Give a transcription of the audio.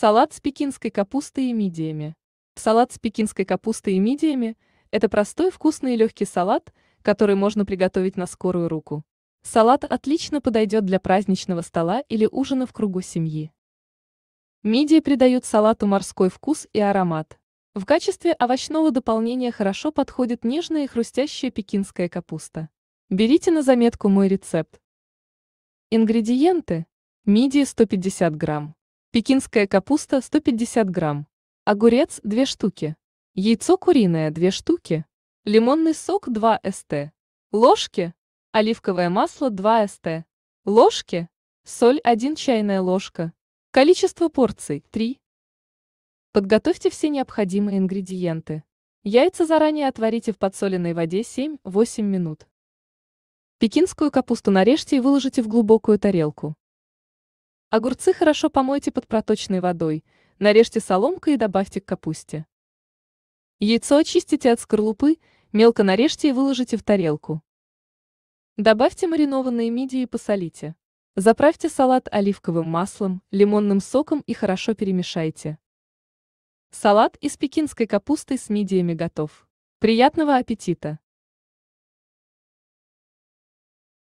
Салат с пекинской капустой и мидиями. Салат с пекинской капустой и мидиями – это простой, вкусный и легкий салат, который можно приготовить на скорую руку. Салат отлично подойдет для праздничного стола или ужина в кругу семьи. Мидии придают салату морской вкус и аромат. В качестве овощного дополнения хорошо подходит нежная и хрустящая пекинская капуста. Берите на заметку мой рецепт. Ингредиенты. Мидии 150 грамм. Пекинская капуста 150 грамм. Огурец 2 штуки. Яйцо куриное 2 штуки. Лимонный сок 2 ст. Ложки. Оливковое масло 2 ст. Ложки. Соль 1 чайная ложка. Количество порций 3. Подготовьте все необходимые ингредиенты. Яйца заранее отварите в подсоленной воде 7-8 минут. Пекинскую капусту нарежьте и выложите в глубокую тарелку. Огурцы хорошо помойте под проточной водой, нарежьте соломкой и добавьте к капусте. Яйцо очистите от скорлупы, мелко нарежьте и выложите в тарелку. Добавьте маринованные мидии и посолите. Заправьте салат оливковым маслом, лимонным соком и хорошо перемешайте. Салат из пекинской капусты с мидиями готов. Приятного аппетита!